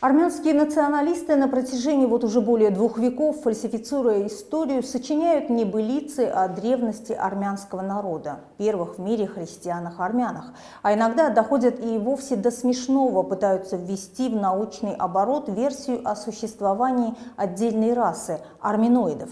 Армянские националисты на протяжении вот уже более двух веков, фальсифицируя историю, сочиняют небылицы о древности армянского народа, первых в мире христианах-армянах, а иногда доходят и вовсе до смешного, пытаются ввести в научный оборот версию о существовании отдельной расы – арминоидов.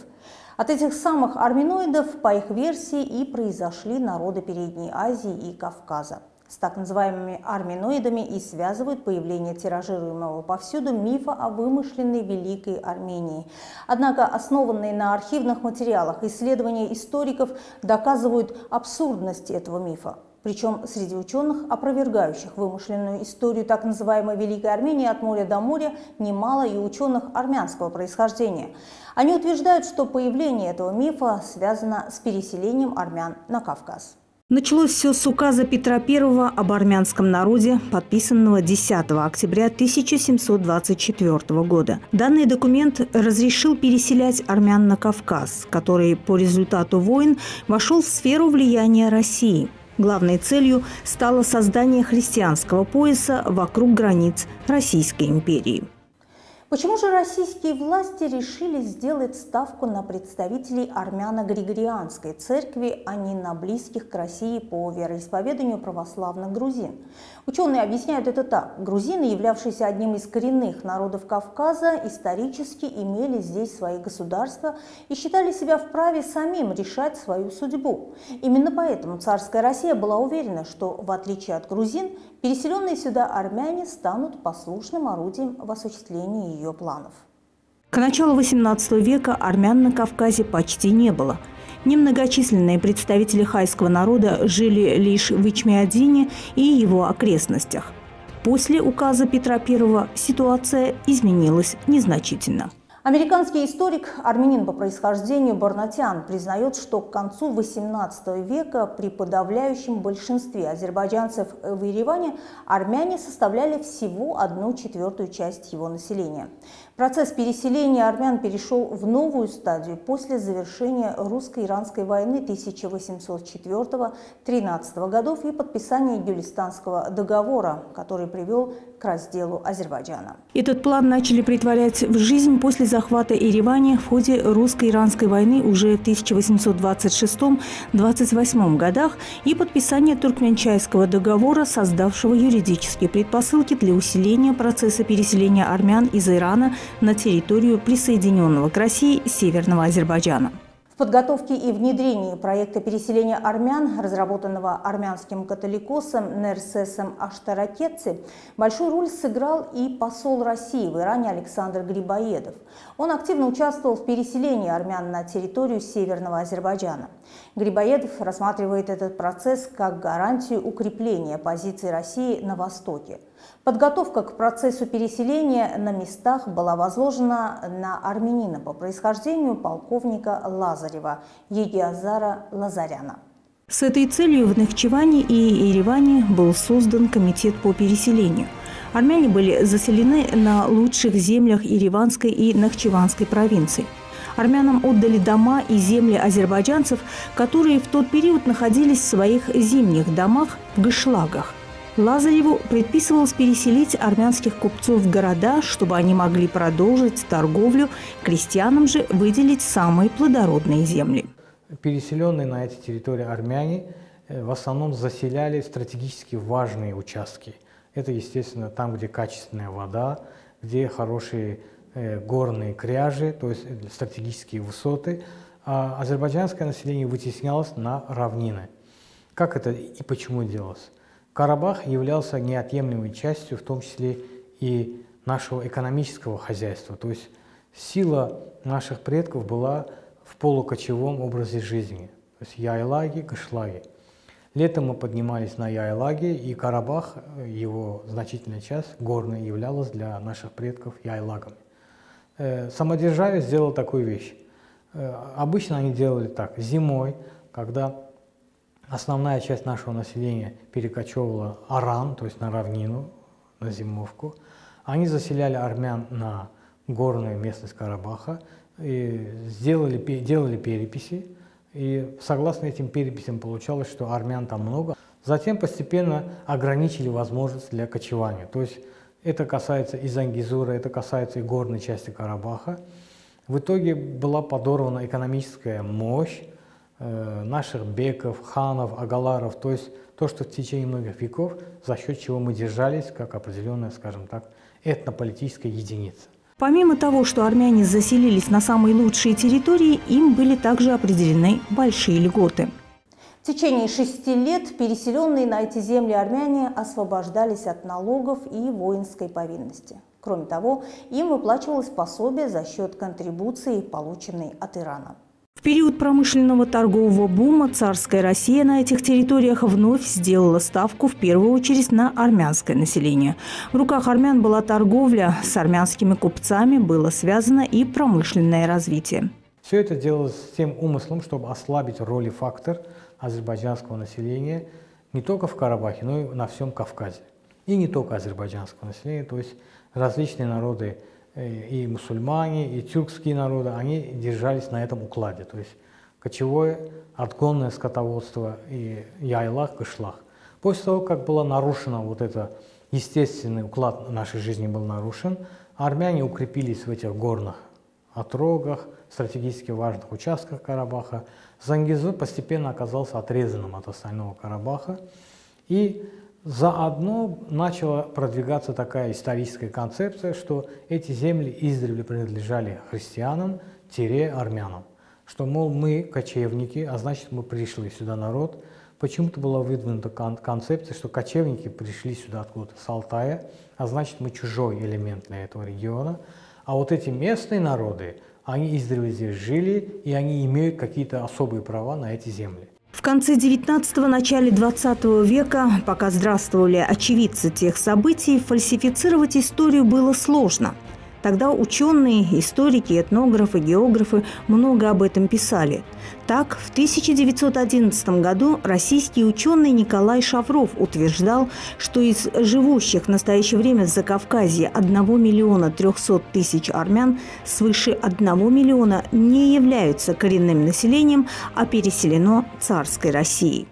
От этих самых арминоидов, по их версии, и произошли народы Передней Азии и Кавказа с так называемыми арминоидами и связывают появление тиражируемого повсюду мифа о вымышленной Великой Армении. Однако основанные на архивных материалах исследования историков доказывают абсурдность этого мифа. Причем среди ученых, опровергающих вымышленную историю так называемой Великой Армении от моря до моря, немало и ученых армянского происхождения. Они утверждают, что появление этого мифа связано с переселением армян на Кавказ. Началось все с указа Петра I об армянском народе, подписанного 10 октября 1724 года. Данный документ разрешил переселять армян на Кавказ, который по результату войн вошел в сферу влияния России. Главной целью стало создание христианского пояса вокруг границ Российской империи. Почему же российские власти решили сделать ставку на представителей армяно-григорианской церкви, а не на близких к России по вероисповеданию православных грузин? Ученые объясняют это так. Грузины, являвшиеся одним из коренных народов Кавказа, исторически имели здесь свои государства и считали себя вправе самим решать свою судьбу. Именно поэтому царская Россия была уверена, что, в отличие от грузин, переселенные сюда армяне станут послушным орудием в осуществлении ее планов. К началу XVIII века армян на Кавказе почти не было. Немногочисленные представители хайского народа жили лишь в Ичмиадине и его окрестностях. После указа Петра I ситуация изменилась незначительно. Американский историк, армянин по происхождению Барнатян, признает, что к концу XVIII века при подавляющем большинстве азербайджанцев в Ереване армяне составляли всего одну четвертую часть его населения. Процесс переселения армян перешел в новую стадию после завершения русско-иранской войны 1804-13 годов и подписания Гюлистанского договора, который привел к разделу Азербайджана. Этот план начали притворять в жизнь после захвата Еревани в ходе русско-иранской войны уже в 1826-28 годах и подписания Туркменчайского договора, создавшего юридические предпосылки для усиления процесса переселения армян из Ирана на территорию присоединенного к России Северного Азербайджана. В подготовке и внедрении проекта переселения армян, разработанного армянским католикосом Нерсесом Аштаракетци, большую роль сыграл и посол России в Иране Александр Грибоедов. Он активно участвовал в переселении армян на территорию Северного Азербайджана. Грибоедов рассматривает этот процесс как гарантию укрепления позиций России на Востоке. Подготовка к процессу переселения на местах была возложена на армянина по происхождению полковника Лазарева Егиазара Лазаряна. С этой целью в Нахчеване и Ереване был создан комитет по переселению. Армяне были заселены на лучших землях Ереванской и Нахчеванской провинций. Армянам отдали дома и земли азербайджанцев, которые в тот период находились в своих зимних домах в Гышлагах – Лазареву предписывалось переселить армянских купцов в города, чтобы они могли продолжить торговлю, крестьянам же выделить самые плодородные земли. Переселенные на эти территории армяне э, в основном заселяли стратегически важные участки. Это, естественно, там, где качественная вода, где хорошие э, горные кряжи, то есть э, стратегические высоты. А азербайджанское население вытеснялось на равнины. Как это и почему делалось? Карабах являлся неотъемлемой частью, в том числе и нашего экономического хозяйства. То есть сила наших предков была в полукочевом образе жизни. То есть яйлаги, кашлаги. Летом мы поднимались на яйлаги, и Карабах, его значительная часть, горная, являлась для наших предков яйлагами. Э, самодержавие сделал такую вещь. Э, обычно они делали так. Зимой, когда Основная часть нашего населения перекочевывала Аран, то есть на равнину, на зимовку. Они заселяли армян на горную местность Карабаха, и сделали, делали переписи, и согласно этим переписям получалось, что армян там много. Затем постепенно ограничили возможность для кочевания. То есть Это касается и Зангизура, это касается и горной части Карабаха. В итоге была подорвана экономическая мощь наших беков, ханов, агаларов, то есть то, что в течение многих веков, за счет чего мы держались как определенная, скажем так, этнополитическая единица. Помимо того, что армяне заселились на самые лучшие территории, им были также определены большие льготы. В течение шести лет переселенные на эти земли армяне освобождались от налогов и воинской повинности. Кроме того, им выплачивалось пособие за счет контрибуции, полученной от Ирана. Период промышленного торгового бума царская Россия на этих территориях вновь сделала ставку в первую очередь на армянское население. В руках армян была торговля, с армянскими купцами было связано и промышленное развитие. Все это делалось с тем умыслом, чтобы ослабить роль и фактор азербайджанского населения не только в Карабахе, но и на всем Кавказе. И не только азербайджанского населения, то есть различные народы, и мусульмане, и тюркские народы, они держались на этом укладе. То есть кочевое, отгонное скотоводство и яйлах, кышлах. После того, как было нарушено вот это естественный уклад нашей жизни был нарушен, армяне укрепились в этих горных отрогах, стратегически важных участках Карабаха. Зангизур постепенно оказался отрезанным от остального Карабаха. И заодно начала продвигаться такая историческая концепция, что эти земли издревле принадлежали христианам-армянам. Что, мол, мы кочевники, а значит, мы пришли сюда народ. Почему-то была выдвинута концепция, что кочевники пришли сюда откуда-то с Алтая, а значит, мы чужой элемент для этого региона. А вот эти местные народы, они издревле здесь жили, и они имеют какие-то особые права на эти земли. В конце 19-го, начале 20 века, пока здравствовали очевидцы тех событий, фальсифицировать историю было сложно – Тогда ученые, историки, этнографы, географы много об этом писали. Так, в 1911 году российский ученый Николай Шавров утверждал, что из живущих в настоящее время в Закавказье 1 миллиона 300 тысяч армян свыше 1 миллиона не являются коренным населением, а переселено царской Россией.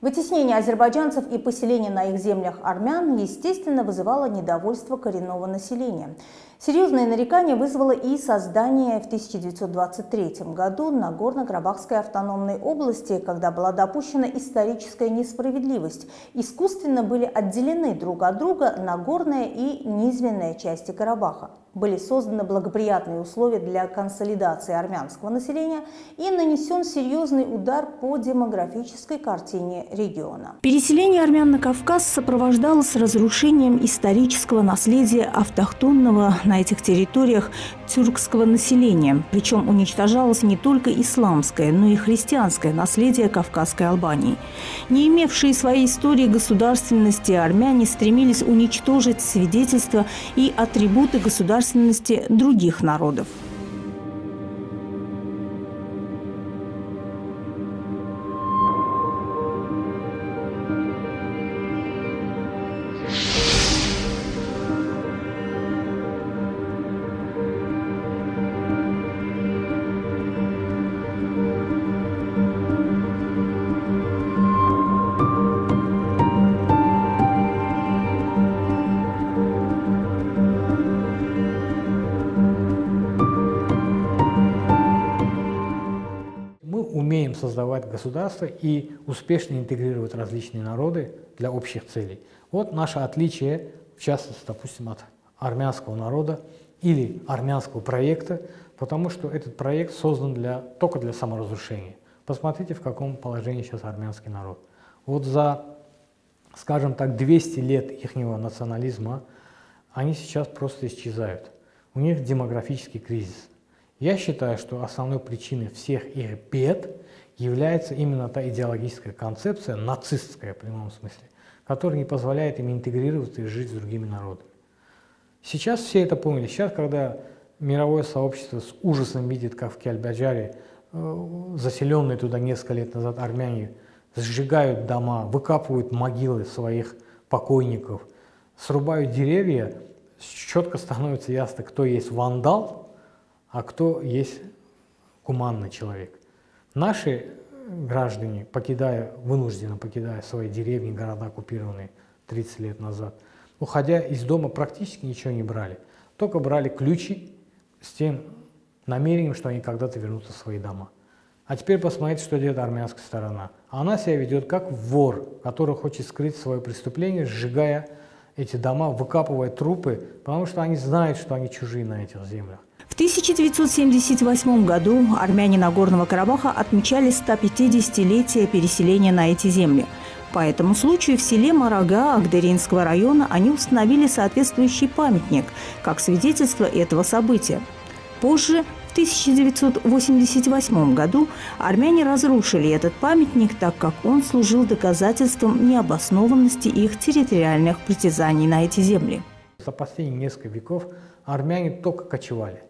Вытеснение азербайджанцев и поселение на их землях армян, естественно, вызывало недовольство коренного населения. Серьезные нарекания вызвало и создание в 1923 году Нагорно-Карабахской автономной области, когда была допущена историческая несправедливость. Искусственно были отделены друг от друга Нагорная и низменная части Карабаха были созданы благоприятные условия для консолидации армянского населения и нанесен серьезный удар по демографической картине региона. Переселение армян на Кавказ сопровождалось разрушением исторического наследия автохтонного на этих территориях тюркского населения. Причем уничтожалось не только исламское, но и христианское наследие Кавказской Албании. Не имевшие своей истории государственности армяне стремились уничтожить свидетельства и атрибуты государственности других народов. Создавать государство и успешно интегрировать различные народы для общих целей. Вот наше отличие, в частности, допустим, от армянского народа или армянского проекта, потому что этот проект создан для, только для саморазрушения. Посмотрите, в каком положении сейчас армянский народ. Вот за, скажем так, 200 лет их национализма они сейчас просто исчезают. У них демографический кризис. Я считаю, что основной причиной всех их бед является именно та идеологическая концепция, нацистская в прямом смысле, которая не позволяет им интегрироваться и жить с другими народами. Сейчас все это поняли. Сейчас, когда мировое сообщество с ужасом видит, как в Кельбаджаре, э, заселенные туда несколько лет назад армяне, сжигают дома, выкапывают могилы своих покойников, срубают деревья, четко становится ясно, кто есть вандал, а кто есть гуманный человек. Наши граждане, покидая, вынужденно покидая свои деревни, города оккупированные 30 лет назад, уходя из дома, практически ничего не брали. Только брали ключи с тем намерением, что они когда-то вернутся в свои дома. А теперь посмотрите, что делает армянская сторона. Она себя ведет как вор, который хочет скрыть свое преступление, сжигая эти дома, выкапывая трупы, потому что они знают, что они чужие на этих землях. В 1978 году армяне Нагорного Карабаха отмечали 150-летие переселения на эти земли. По этому случаю в селе Марага Агдеринского района они установили соответствующий памятник, как свидетельство этого события. Позже 1988 году армяне разрушили этот памятник, так как он служил доказательством необоснованности их территориальных притязаний на эти земли. За последние несколько веков армяне только кочевали.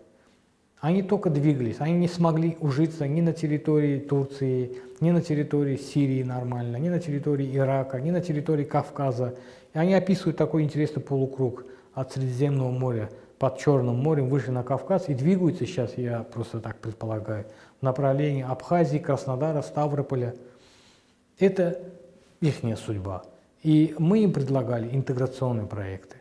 Они только двигались, они не смогли ужиться ни на территории Турции, ни на территории Сирии нормально, ни на территории Ирака, ни на территории Кавказа. И они описывают такой интересный полукруг от Средиземного моря под Черным морем, вышли на Кавказ и двигаются сейчас, я просто так предполагаю, в направлении Абхазии, Краснодара, Ставрополя. Это их судьба. И мы им предлагали интеграционные проекты.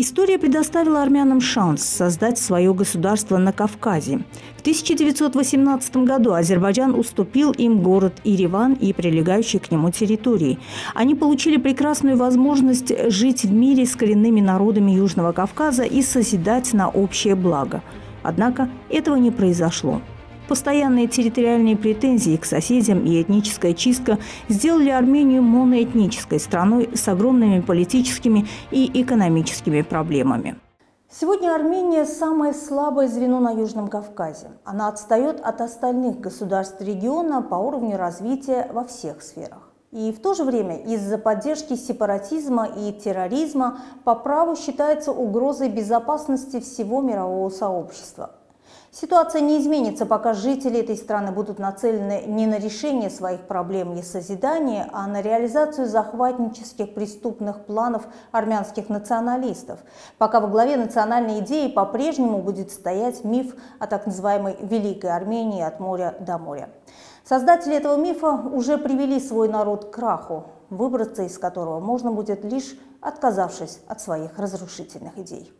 История предоставила армянам шанс создать свое государство на Кавказе. В 1918 году Азербайджан уступил им город Ириван и прилегающие к нему территории. Они получили прекрасную возможность жить в мире с коренными народами Южного Кавказа и созидать на общее благо. Однако этого не произошло. Постоянные территориальные претензии к соседям и этническая чистка сделали Армению моноэтнической страной с огромными политическими и экономическими проблемами. Сегодня Армения – самое слабое звено на Южном Кавказе. Она отстает от остальных государств региона по уровню развития во всех сферах. И в то же время из-за поддержки сепаратизма и терроризма по праву считается угрозой безопасности всего мирового сообщества. Ситуация не изменится, пока жители этой страны будут нацелены не на решение своих проблем и созидание, а на реализацию захватнических преступных планов армянских националистов. Пока во главе национальной идеи по-прежнему будет стоять миф о так называемой «Великой Армении от моря до моря». Создатели этого мифа уже привели свой народ к краху, выбраться из которого можно будет лишь отказавшись от своих разрушительных идей.